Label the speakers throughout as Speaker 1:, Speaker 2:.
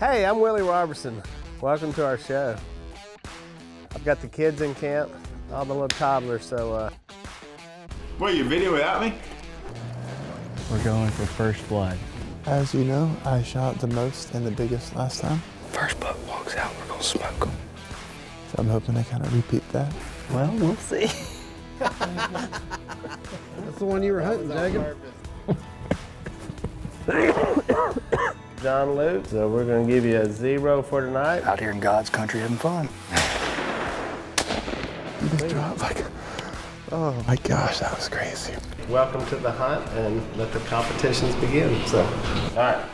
Speaker 1: Hey, I'm Willie Robertson. Welcome to our show. I've got the kids in camp, all the little toddlers, so uh,
Speaker 2: What, you video without me?
Speaker 3: We're going for first blood.
Speaker 4: As you know, I shot the most and the biggest last time,
Speaker 3: First buck walks out, we're gonna smoke him.
Speaker 4: so I'm hoping to kind of repeat that.
Speaker 3: Well, we'll see.
Speaker 1: That's the one you were hunting, Jacob. John Luke, so we're gonna give you a zero for tonight.
Speaker 3: Out here in God's country having fun.
Speaker 4: You just dropped like, oh my gosh, that was crazy.
Speaker 1: Welcome to the hunt and let the competitions begin. So, all right.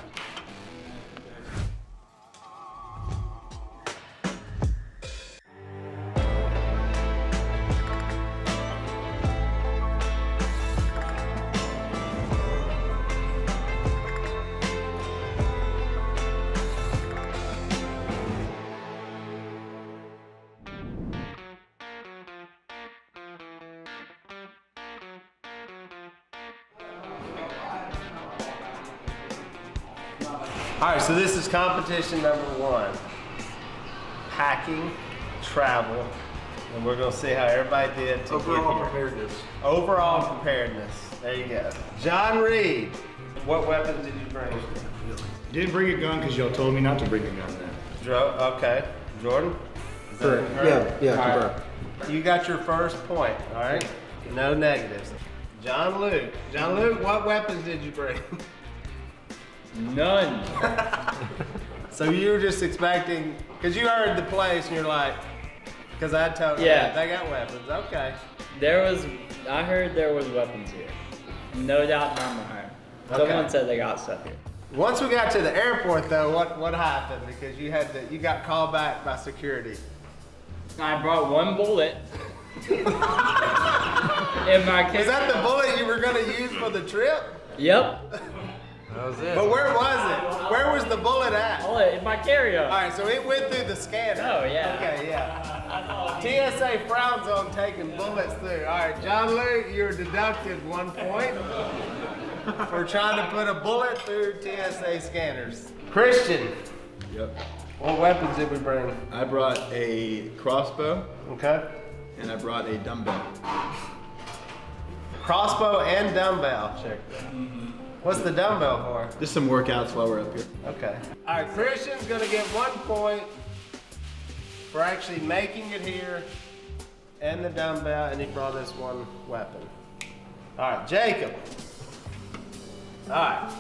Speaker 1: All right, so this is competition number one. Packing, travel, and we're gonna see how everybody did to
Speaker 2: Overall
Speaker 1: get here.
Speaker 2: preparedness.
Speaker 1: Overall preparedness. There you go. John Reed, what weapons did you bring?
Speaker 2: Didn't bring a gun because y'all told me not to bring a gun then.
Speaker 1: Dro- okay. Jordan? Is that correct?
Speaker 4: Yeah,
Speaker 1: All right. You got your first point, all right? No negatives. John Luke. John Luke, what weapons did you bring?
Speaker 3: None.
Speaker 1: So you were just expecting, because you heard the place and you're like, because I told you,
Speaker 5: Yeah.
Speaker 1: they got weapons. Okay.
Speaker 5: There was, I heard there was weapons here. No doubt in my mind.
Speaker 1: Okay.
Speaker 5: Someone said they got stuff here.
Speaker 1: Once we got to the airport though, what, what happened? Because you had to, you got called back by security.
Speaker 5: I brought one bullet. in my case.
Speaker 1: Is that the bullet you were gonna use for the trip?
Speaker 5: Yep.
Speaker 1: But where was it? Where was the bullet at? All
Speaker 5: Bullet in my carry-on.
Speaker 1: right, so it went through the scanner.
Speaker 5: Oh, yeah.
Speaker 1: Okay, yeah. TSA frowns on taking bullets through. All right, John Luke, you're deducted one point for trying to put a bullet through TSA scanners. Christian,
Speaker 2: Yep.
Speaker 1: what weapons did we bring?
Speaker 2: I brought a crossbow
Speaker 1: Okay.
Speaker 2: and I brought a dumbbell.
Speaker 1: Crossbow and dumbbell. Check that. What's the dumbbell for?
Speaker 2: Just some workouts while we're up here.
Speaker 1: Okay. All right, Christian's gonna get one point for actually making it here and the dumbbell, and he brought us one weapon. All right, Jacob. All right.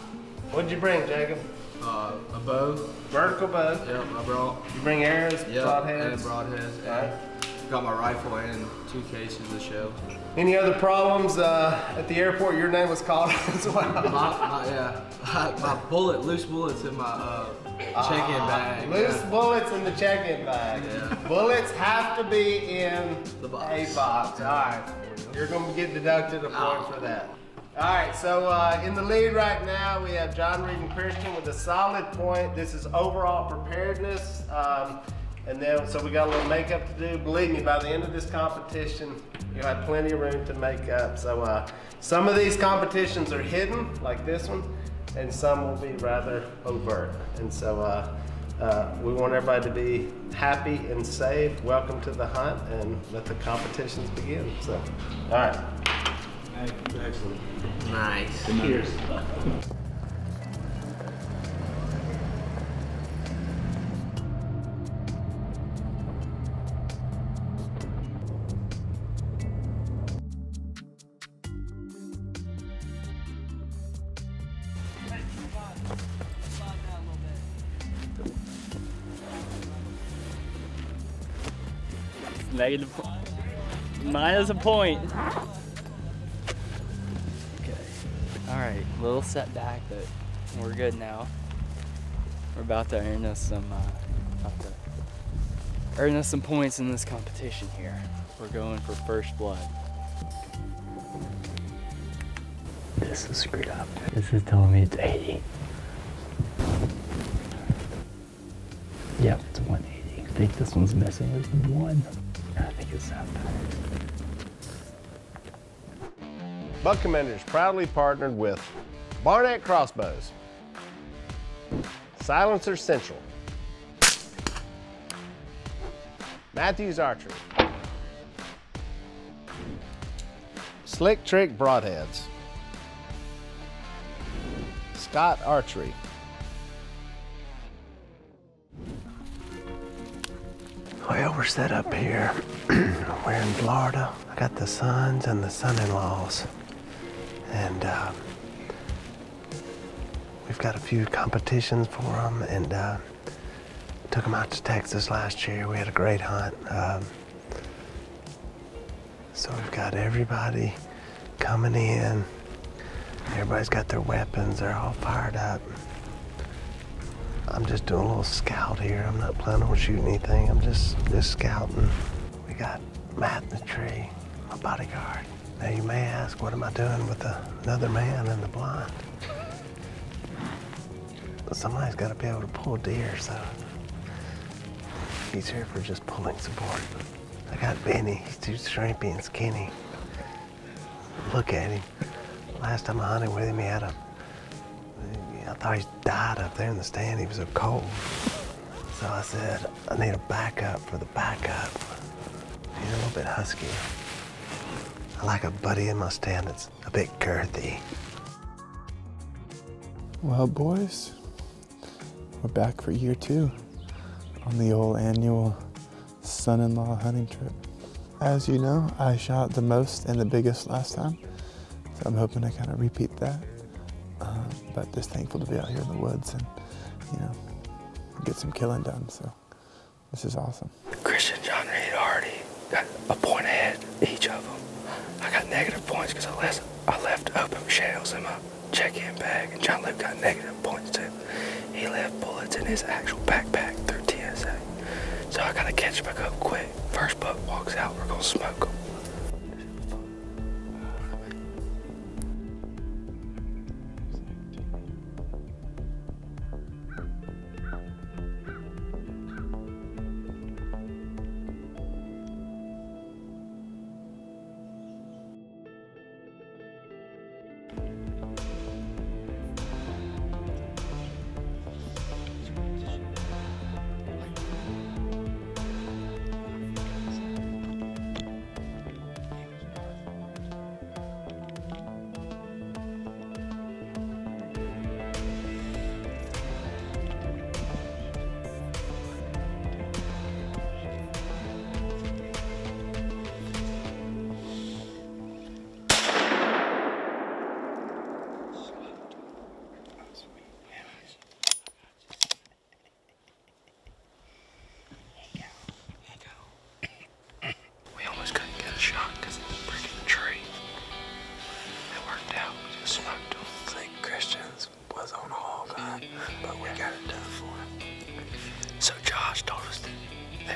Speaker 1: What'd you bring, Jacob?
Speaker 6: Uh, a bow.
Speaker 1: Vertical bow.
Speaker 6: Yep, I brought.
Speaker 1: You bring arrows,
Speaker 6: Yep,
Speaker 1: broadheads.
Speaker 6: and broadheads.
Speaker 1: All right.
Speaker 6: Got my rifle and two cases of shells.
Speaker 1: Any other problems uh, at the airport? Your name was called as well.
Speaker 6: My, my, yeah, my bullet, loose bullets in my uh, check-in bag.
Speaker 1: Loose
Speaker 6: yeah.
Speaker 1: bullets in the check-in bag.
Speaker 6: Yeah.
Speaker 1: Bullets have to be in
Speaker 6: The box.
Speaker 1: a box. All right. You're going to get deducted a point for that. All right, so uh, in the lead right now, we have John Reed and Christian with a solid point. This is overall preparedness. Um, and then, so we got a little makeup to do. Believe me, by the end of this competition, you'll have plenty of room to make up. So uh, some of these competitions are hidden, like this one, and some will be rather overt. And so uh, uh, we want everybody to be happy and safe. Welcome to the hunt, and let the competitions begin. So, all right.
Speaker 2: Excellent.
Speaker 6: Nice.
Speaker 1: Cheers.
Speaker 5: Negative. Minus a point. Okay. All right. Little setback, but we're good now. We're about to earn us some. Uh, about to earn us some points in this competition here. We're going for first blood. This is screwed up. This is telling me it's 80. Yep, it's 180. I think this one's missing. There's one this up.
Speaker 1: Buck Commanders proudly partnered with Barnett Crossbows, Silencer Central,
Speaker 7: Mathews Archery, Slick Trick Broadheads, Scott Archery,
Speaker 1: Well, we're set up here. we're in Florida. I got the sons and the son-in-laws. And uh, we've got a few competitions for them and uh, took them out to Texas last year. We had a great hunt. Um, so we've got everybody coming in. Everybody's got their weapons. They're all fired up. I'm just doing a little scout here. I'm not planning on shooting anything. I'm just just scouting. We got Matt in the tree, my bodyguard. Now you may ask, what am I doing with the, another man in the blind? Somebody's got to be able to pull deer, so he's here for just pulling support. I got Benny. He's too shrimpy and skinny. Look at him. Last time I hunted with him, he had a thought he died up there in the stand. He was so cold. So I said, I need a backup for the backup. He's a little bit husky. I like a buddy in my stand that's a bit girthy.
Speaker 8: Well, boys, we're back for year two on the old annual son in law hunting trip. As you know, I shot the most and the biggest last time, so I'm hoping to kind of repeat that. But just thankful to be out here in the woods and, you know, get some killing done. So this is awesome.
Speaker 3: Christian John Reed already got a point ahead each of them. I got negative points because I left, I left open shells in my check-in bag, and John Luke got negative points too. He left bullets in his actual backpack through TSA. So I gotta catch back up quick. First buck walks out, we're gonna smoke him.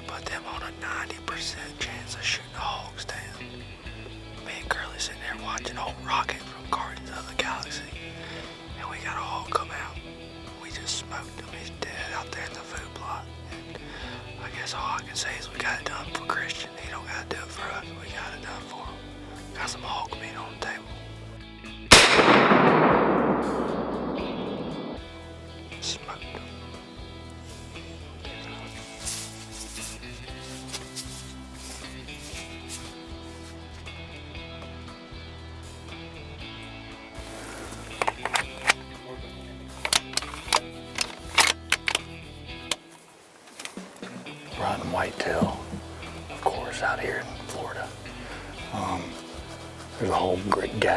Speaker 3: They put them on a 90% chance of shooting a hog's down. Me and Curly sitting there watching old Rocket from Guardians of the Galaxy. And we got a hog come out. We just smoked him. He's dead out there in the food plot. And I guess all I can say is we got it done for Christian. He don't gotta do it for us. We got it done for him. Got some hog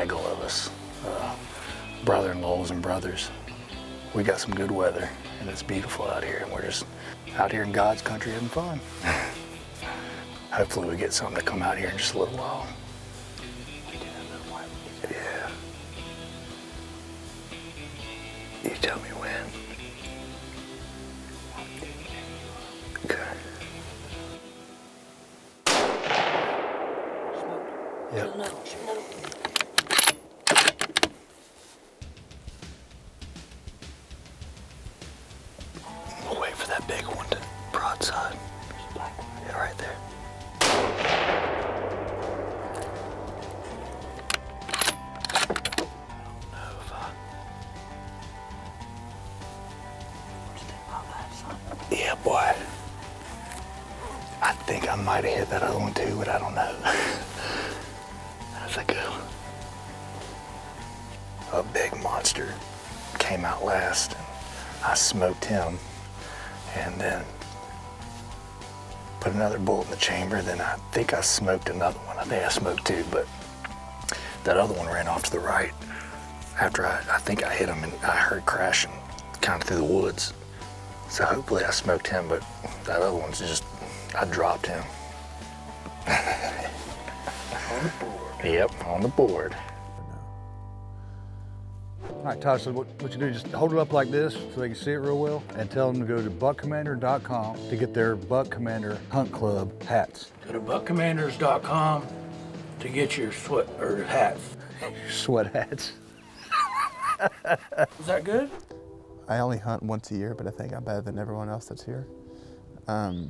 Speaker 3: gaggle of us, uh, brother-in-laws and brothers. We got some good weather, and it's beautiful out here, and we're just out here in God's country having fun. Hopefully, we get something to come out here in just a little while. Yeah. You tell me when. Yeah, boy.
Speaker 9: I think I might have hit that other one too, but I don't know. That's a good one. A big monster came out last. And I smoked him and then put another bullet in the chamber. Then I think I smoked another one. I think I smoked two, but that other one ran off to the right after I, I think I hit him and I heard crashing kind of through the woods. So hopefully I smoked him, but that other one's just, I dropped him. on the board. Yep, on the board.
Speaker 10: All right, Todd, so what, what you do, just hold it up like this so they can see it real well and tell them to go to buckcommander.com to get their Buck Commander Hunt Club hats.
Speaker 11: Go to buckcommanders.com to get your sweat or hats.
Speaker 10: Sweat hats.
Speaker 11: Is that good?
Speaker 8: I only hunt once a year, but I think I'm better than everyone else that's here. Um,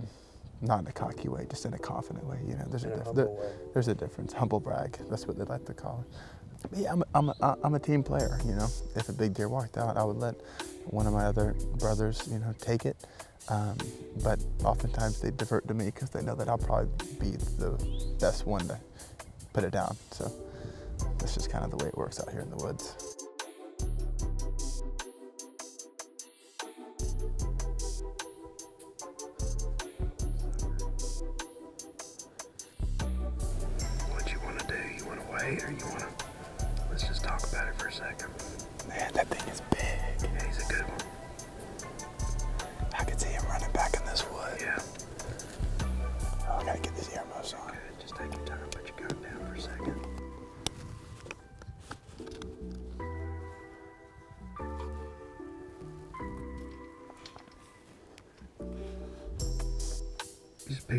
Speaker 8: not in a cocky way, just in a confident way. You know, there's a, dif- there- there's a difference. Humble brag. That's what they like to call it. But yeah, I'm a, I'm, a, I'm a team player. You know, if a big deer walked out, I would let one of my other brothers, you know, take it. Um, but oftentimes they divert to me because they know that I'll probably be the best one to put it down. So that's just kind of the way it works out here in the woods.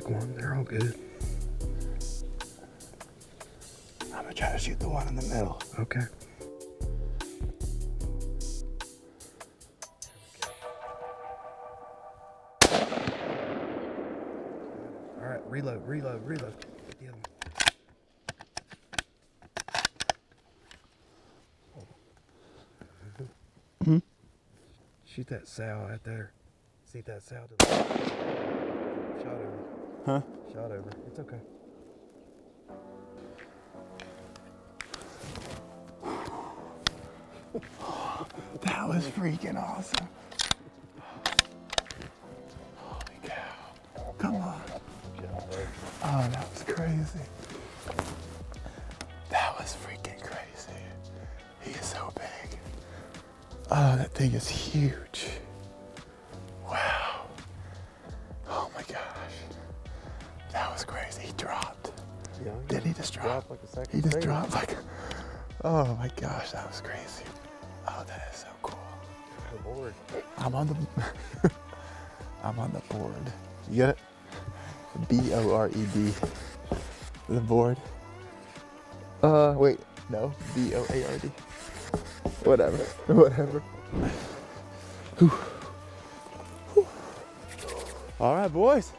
Speaker 9: Pick one. They're all good.
Speaker 8: I'm gonna try to shoot the one in the middle.
Speaker 9: Okay. All right, reload, reload, reload. Get the other one. Hmm? Shoot that sow out there. See that sow Shot over.
Speaker 8: Huh?
Speaker 9: Shot over. It's okay.
Speaker 8: That was freaking awesome. Holy cow. Come on. Oh, that was crazy. That was freaking crazy. He is so big. Oh, that thing is huge. He just
Speaker 9: finger.
Speaker 8: dropped like. Oh my gosh, that was crazy. Oh, that is so cool.
Speaker 9: The board.
Speaker 8: I'm on the. I'm on the board. You get it? B O R E D. The board. Uh, wait, no. B O A R D. Whatever. Whatever. Whew. Whew. All right, boys.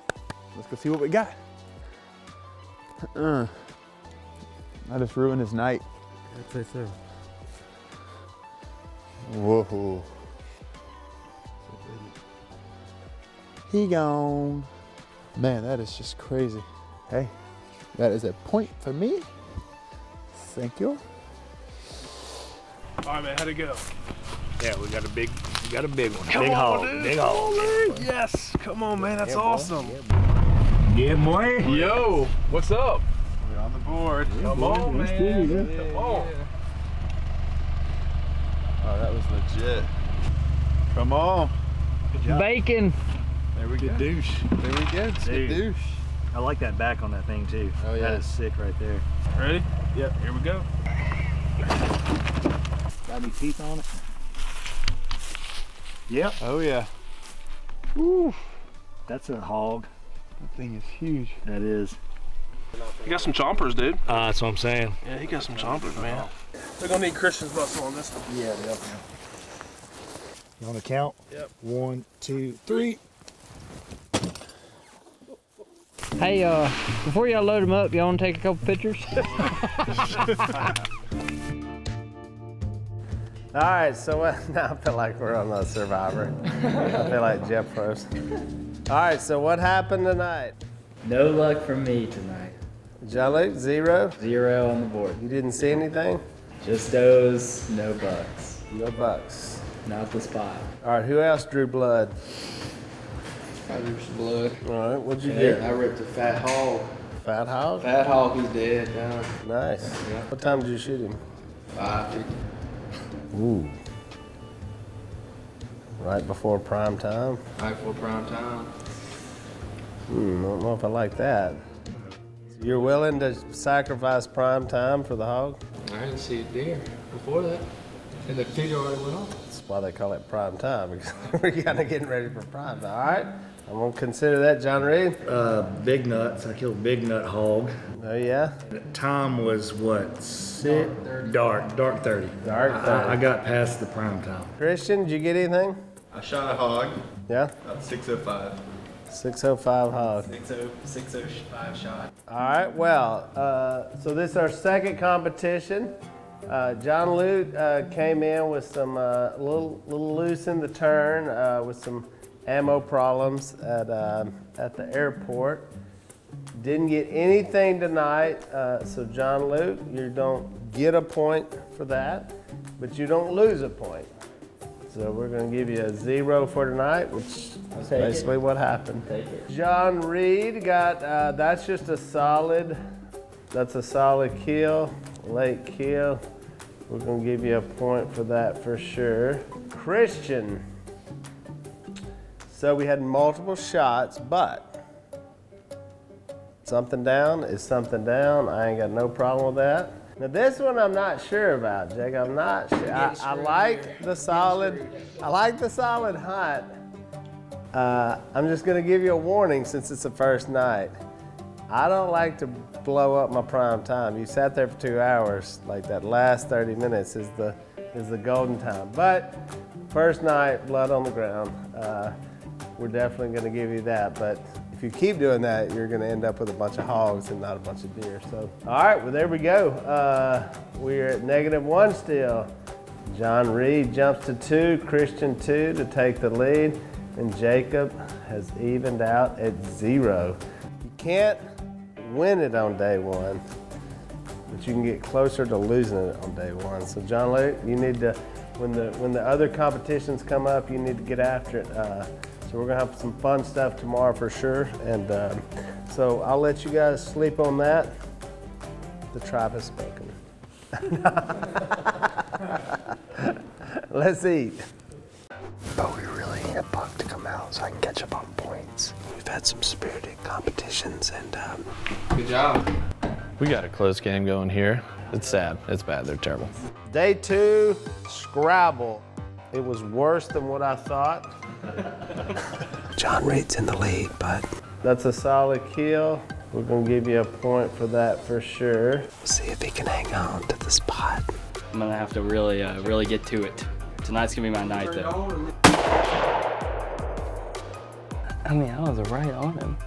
Speaker 8: Let's go see what we got. Uh, I just ruined his night.
Speaker 9: I'd say so.
Speaker 8: Whoa. He gone. Man, that is just crazy. Hey, that is a point for me. Thank you.
Speaker 2: All right, man, how'd it go?
Speaker 12: Yeah, we got a big, we got a big one.
Speaker 2: Come
Speaker 12: big
Speaker 2: on,
Speaker 12: hog,
Speaker 2: dude.
Speaker 12: big hog.
Speaker 2: Yes, come on, man, that's awesome.
Speaker 12: Yeah, boy.
Speaker 2: Yo, what's up?
Speaker 8: We're on the board.
Speaker 2: Come on, man. Come on.
Speaker 8: Oh, that was legit. Come on.
Speaker 13: Bacon.
Speaker 8: There we go.
Speaker 12: douche.
Speaker 8: There we go. It's good douche.
Speaker 12: I like that back on that thing too.
Speaker 8: Oh, yeah.
Speaker 12: That is sick right there.
Speaker 2: Ready? Yep, here we go.
Speaker 12: Got any teeth on it? Yep.
Speaker 8: Oh yeah.
Speaker 12: That's a hog.
Speaker 8: That thing is huge.
Speaker 12: That is.
Speaker 2: You got some chompers, dude.
Speaker 12: Uh, that's what I'm saying.
Speaker 2: Yeah, he got some chompers, man. They're gonna need Christian's muscle on this one.
Speaker 12: Yeah, definitely. You want to count?
Speaker 2: Yep.
Speaker 12: One, two, three.
Speaker 13: Hey, uh, before y'all load them up, y'all want to take a couple pictures?
Speaker 1: All right, so what, now I feel like we're on the Survivor. I feel like Jeff Probst. All right, so what happened tonight?
Speaker 5: No luck for me tonight.
Speaker 1: John Luke, zero.
Speaker 5: Zero on the board.
Speaker 1: You didn't see anything?
Speaker 5: Just those, no bucks.
Speaker 1: No bucks.
Speaker 5: Not the spot.
Speaker 1: All right, who else drew blood?
Speaker 6: I drew some blood.
Speaker 1: All right, what'd you
Speaker 6: Yeah,
Speaker 1: get?
Speaker 6: I ripped a fat hog.
Speaker 1: Fat hog?
Speaker 6: Fat hog, he's dead now.
Speaker 1: Nice.
Speaker 6: Yeah.
Speaker 1: What time did you shoot him?
Speaker 6: Five fifty.
Speaker 1: Ooh. Right before prime time?
Speaker 6: Right before prime time.
Speaker 1: Hmm, I don't know if I like that. You're willing to sacrifice prime time for the hog?
Speaker 6: I didn't see a deer before that. And the feeder already went off.
Speaker 1: That's why they call it prime time, because we're kind of getting ready for prime time. All right, I'm gonna consider that, John Reed.
Speaker 2: Uh, big nuts. I killed big nut hog.
Speaker 1: Oh yeah,
Speaker 2: Time was what? Six? Dark. Dark 30.
Speaker 1: Dark
Speaker 2: I-
Speaker 1: 30.
Speaker 2: I, got past the prime time.
Speaker 1: Christian, did you get anything?
Speaker 14: I shot a hog.
Speaker 1: Yeah,
Speaker 14: About 605.
Speaker 1: 605 hog.
Speaker 5: 605 shot.
Speaker 1: All right, well, uh, so this is our second competition. Uh, John Luke uh, came in with some uh, little little loose in the turn uh, with some ammo problems at um, at the airport. Didn't get anything tonight, uh, so John Luke, you don't get a point for that, but you don't lose a point. So we're going to give you a zero for tonight, which is
Speaker 5: take it.
Speaker 1: basically what happened. John Reed got, uh, that's just a solid, that's a solid kill, late kill. We're gonna give you a point for that for sure. Christian. So we had multiple shots, but something down is something down. I ain't got no problem with that. Now this one I'm not sure about, Jake. I'm not sure. I, I like the solid, I like the solid hunt. Uh, I'm just gonna give you a warning since it's the first night. I don't like to blow up my prime time. You sat there for two hours, like that last 30 minutes is the is the golden time. But first night, blood on the ground. Uh, we're definitely gonna give you that. But you keep doing that, you're gonna end up with a bunch of hogs and not a bunch of deer. So, all right, well there we go. Uh, we're at negative one still. John Reed jumps to two, Christian two to take the lead, and Jacob has evened out at zero. You can't win it on day one, but you can get closer to losing it on day one. So John Luke, you need to, when the when the other competitions come up, you need to get after it. Uh, so we're gonna have some fun stuff tomorrow for sure. And um, so I'll let you guys sleep on that. The tribe has spoken. Let's eat.
Speaker 4: But we really need a buck to come out so I can catch up on points. We've had some spirited competitions and um,
Speaker 6: Good job.
Speaker 15: We got a close game going here. It's sad. It's bad. They're terrible.
Speaker 1: Day two, Scrabble. It was worse than what I thought.
Speaker 4: John Reed's in the lead, but
Speaker 1: That's a solid kill. We're gonna give you a point for that for sure.
Speaker 4: see if he can hang on to the spot.
Speaker 5: I'm gonna have to really, uh, really get to it. Tonight's gonna be my night, though. I mean, I was right on him.